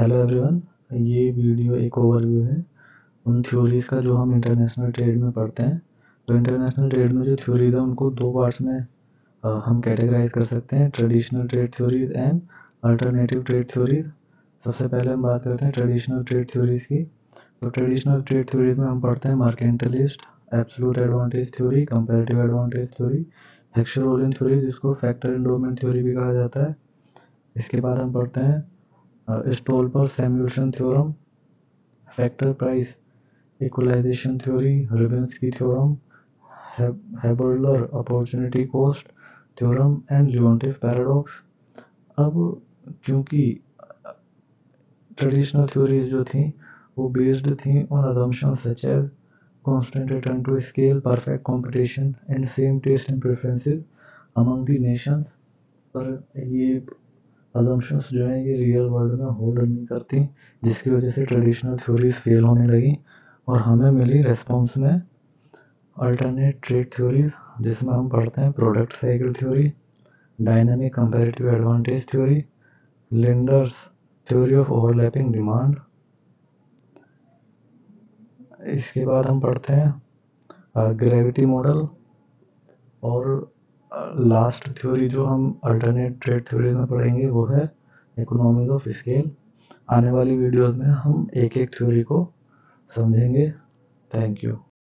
Hello everyone ये video एक overview है उन थ्योरीज का जो हम इंटरनेशनल ट्रेड में पढ़ते हैं। तो इंटरनेशनल ट्रेड में जो थ्योरीज है उनको दो पार्ट्स में आ, हम कैटेगराइज कर सकते हैं traditional trade theories and alternative trade theories सबसे पहले हम बात करते हैं ट्रेडिशनल ट्रेड थ्योरीज की। तो ट्रेडिशनल ट्रेड थ्योरीज में हम पढ़ते हैं mercantilist absolute advantage theory comparative advantage theory Heckscher Ohlin theory जिसको फैक्टर एंडोमेंट थ्योरी भी कहा जाता है। इसके बाद हम पढ़ते हैं Stolper Samuelson theorem factor price equalisation theory Rybczynski theorem Haberler opportunity cost theorem and Leontief paradox अब क्योंकि ट्रेडिशनल थ्योरीज जो थी, वो बेस्ड थी on assumption such as constant return to scale, perfect competition, and same taste and preferences among the nations. पर ये assumptions जो हैं ये रियल वर्ल्ड में होल्ड नहीं करती, जिसकी वजह से ट्रेडिशनल थ्योरीज फेल होने लगी और हमें मिली रेस्पॉन्स में अल्टरनेट ट्रेड थ्योरीज जिसमें हम पढ़ते हैं product cycle theory dynamic comparative advantage theory Linder's theory of overlapping demand इसके बाद हम पढ़ते हैं ग्रेविटी मॉडल और लास्ट थ्योरी जो हम अल्टरनेट ट्रेड थ्योरी में पढ़ेंगे, वो है इकोनॉमिक ऑफ़ स्केल आने वाली वीडियोस में हम एक एक थ्योरी को समझेंगे. Thank you